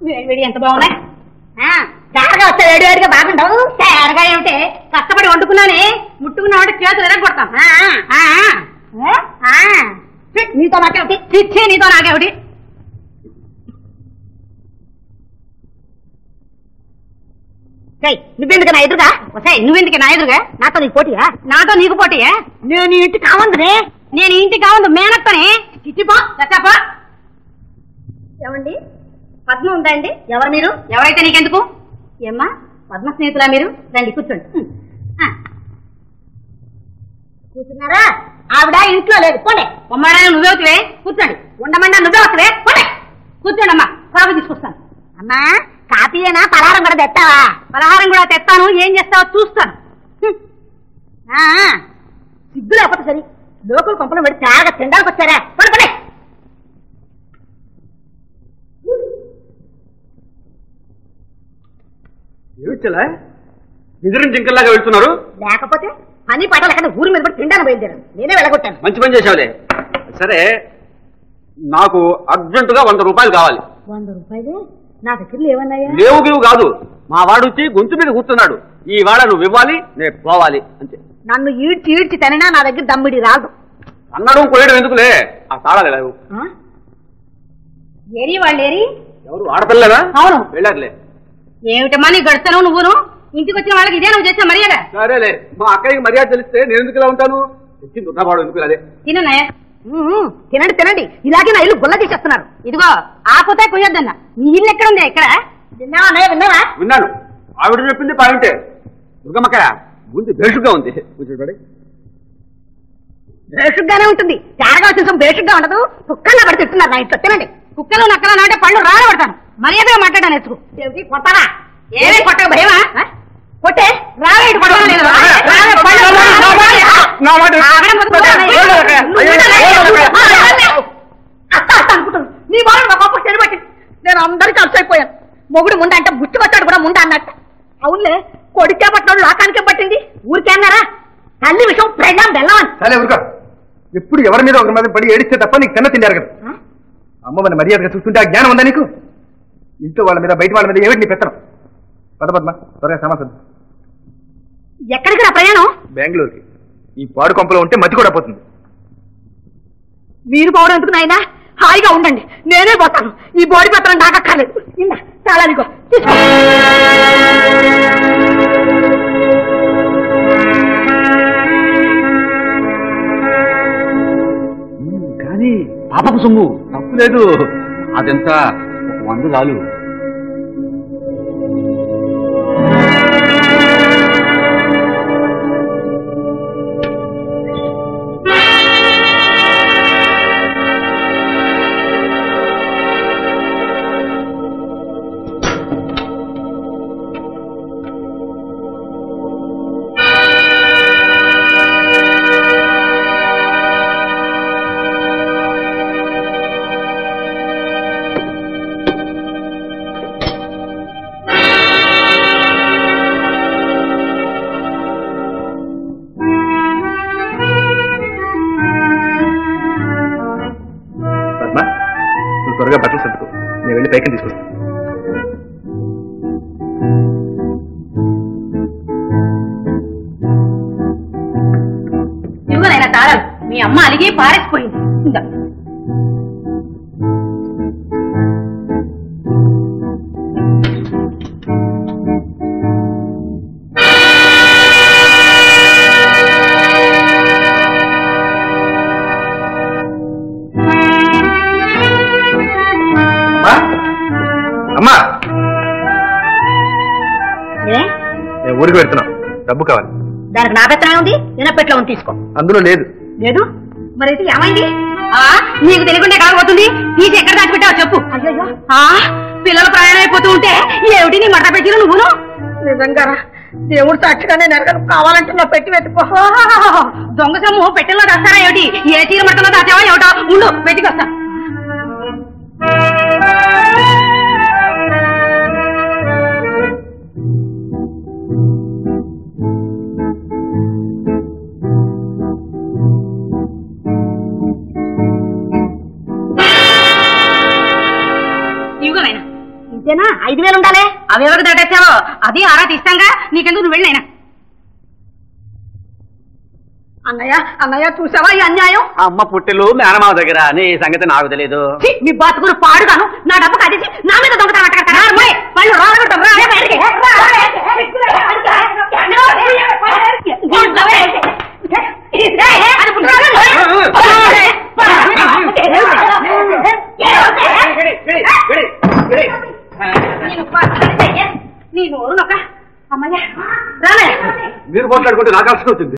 వేడి ఎంత బాగున్నాయి? వస్తే వేడి వేడిగా బాగుండవు. చారగా ఏమిటే? కష్టపడి వండుకున్నానే ముట్టుకున్నామంటే చేతులు ఎరగొడతాం నీతో నాకేమిటి చిచ్చే నీతో నాకేమిటి? నువ్వెందుకు నా ఎదురుగా? సై నువ్వెందుకు నా ఎదురుగా? నాతో నీకు పోటీయా? నాతో నీకు పోటీయా? నేను ఇంటి కావందునే నేను ఇంటి కావందు మేనత్తనే. చిచ్చిపో చచ్చాపో ఏమండి? పద్మ ఉందా అండి? ఎవరు మీరు? ఎవరైతే నీకెందుకు? ఏమ్మా పద్మ స్నేహితులా మీరు? రండి కూర్చోండి. కూర్చున్నారా? ఆవిడ ఇంట్లో లేదు. పోలే. బొమ్మడా నువ్వే అవుతువే కూర్చోండి. ఉండమండా నువ్వే అవుతువే పోలే. కూర్చోండి అమ్మా కాఫీ తీసుకొస్తాను. అమ్మా కాఫీయేనా? పలహారం కూడా తెస్తావా? పలహారం కూడా తెస్తాను. ఏం చేస్తావో చూస్తాను. సిగ్గు లేకపోతే సరి. లోకల్ కొంపలు పెట్టి చాలా తినడానికి వచ్చారా? పోలే. ఏమిచ్చలే నిద్రం జింకల్లాగా వెళ్తున్నారు? లేకపోతే పని పాట లేకుండా ఊరి మీద పడి తిండాను బయలుదేరాను. నేనే వెళ్ళగొట్టాను. మంచి పని చేసావులే సరే నాకు అర్జెంటుగా వంద రూపాయలు కావాలి. వంద రూపాయలు? నా దగ్గర లేవన్నాయా లేవు గీవు కాదు. మా వాడు వచ్చి గొంతు మీద కూర్చున్నాడు. ఈ వాడ నువ్వు ఇవ్వాలి నేను పోవాలి అంతే. నన్ను ఈడ్చి ఈడ్చి తిననా నా దగ్గర దమ్మిడి రాదు. అన్నడం కోయడం ఎందుకులే? ఆ తాళాలు లేవు? ఏరి వాళ్ళు ఏరి ఎవరు? ఆడపిల్లరా అవును. వెళ్ళారులే. ఏమిటమ్మా నీ గడుస్తాను నువ్వును? ఇంటికి వచ్చిన వాళ్ళకి ఇదే నువ్వు చేసే మర్యాద? సరేలే మా అక్కయ్యకి మర్యాద తెలిస్తే నేను ఎందుకు ఇలా ఉంటాను? ఉన్నవాడు ఎందుకు అదే తినండి తినండి. ఇలాగే నా ఇల్లు గుల్ల తీసేస్తున్నారు. ఇదిగో ఆకుతే కొయ్యొద్దన్న. నీ ఇల్లు ఎక్కడ ఉంది ఇక్కడ? విన్నావా అన్నయ్య, విన్నావా? విన్నాను. ఆవిడ చెప్పింది పాయింటే. దుర్గమ్మక్క ముందు బేషుగా ఉంది. కూర్చోబడి. బేషుగ్గానే ఉంటుంది. తేరగా వచ్చిన బేషుగ్గా ఉండదు. కుక్కల్లో పడి తిట్టున్నారు నా ఇంట్లో. తినండి. కుక్కలు నక్కలు అంటే పళ్ళు రాలబడతాను మర్యాదగా మాట్లాడాను ఎత్తుకు ఏమిటి? కొట్టరా ఏమి కొట్టక భయమా? కొట్టే? రావే. నా బాడు మా గొప్ప చెరుబట్టి నేను అందరికీ అలసైపోయాను. మొగుడు ముందు అంటే బుట్టి పట్టాడు కూడా ముందు అన్నట్టు. అవునులే కొడికే పట్టినోడు లోకానికే పట్టింది? ఊరికే అన్నారా? తల్లి విషయం బెల్లం అని. సరే ఊరుకో. ఎప్పుడు ఎవరి మీద ఒకరి మీద పడి ఏడిస్తే తప్ప నీకు తిన్న తిండారు కదా అమ్మ మన మర్యాదగా చూస్తుంటే ఆ జ్ఞానం ఉందా నీకు? ఇంట్లో వాళ్ళ మీద బయట వాళ్ళ మీద ఏమిటి నీ పెత్తనం? పద పద్మ త్వరగా సమాసం. ఎక్కడికి రా ప్రయాణం? బెంగళూరుకి. ఈ పాడు కొంపలో ఉంటే మతి కూడా పోతుంది. మీరు పోవడం ఎందుకు నాయనా? హాయిగా ఉండండి. నేనే పోతాను. ఈ బోడి పత్రం నాకు అక్కర్లేదు. చాలా నీకో పాపకు సొమ్ము. తప్పు లేదు. అదంతా ఒక వంద చాలు. నేను వెళ్ళి పైకి తీసుకొస్తాను ఇదిగో నాయనా తాళాలు మీ అమ్మ అలిగి పారేసిపోయింది ఊరికి వెళ్తున్నా. డబ్బు కావాలి. దానికి నా పెత్తనం ఉంది నిన్నపెట్లో ఉంది తీసుకో. అందులో లేదు. లేదు? మరైతే ఏమైంది? ఆ నీకు తెలియకుండా కాకపోతుంది తీసి ఎక్కడ దాచిపెట్టావు చెప్పు. అయ్యో ఆ పిల్లలు ప్రయాణం అయిపోతూ ఉంటే ఏమిటి నీ మట్ట పెట్టిన నువ్వును? నిజంగా దేవుడు సాక్షిగానే నెరగలు కావాలంటే నా పెట్టి వెతుకో. దొంగ సొమ్ము పెట్టెల్లో దాస్తారా ఏమిటి? ఏ చీర మట్టలో దాచావా ఏమిటో? ఉండు పెట్టికొస్తా. అంతేనా ఐదు వేలు ఉండాలి. అవి ఎవరికి దాటేసావో అది ఆరా తీస్తాంగా నీకెందుకు నువ్వు వెళ్ళినైనా అన్నయ్య అన్నయ్య చూసావా ఈ అన్యాయం? అమ్మ పుట్టెలు మేనమావ దగ్గర నీ సంగతి నాకు తెలియదు ఛీ, మీ బతుకులు పాడుగాను నా డబ్బు కదిసి నా మీద దొంగతనం? మీరు మాట్లాడుకుంటే నాకు అర్థం అవుతుంది.